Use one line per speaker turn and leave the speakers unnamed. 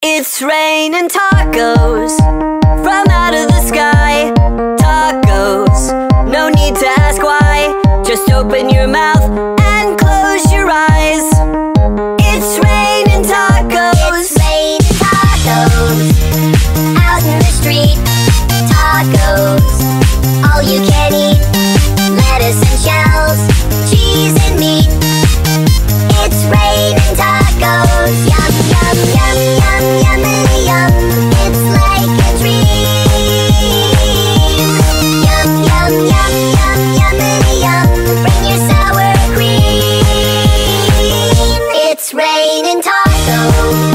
It's raining tacos from out of the sky. Tacos, no need to ask why. Just open your mouth playing in taco.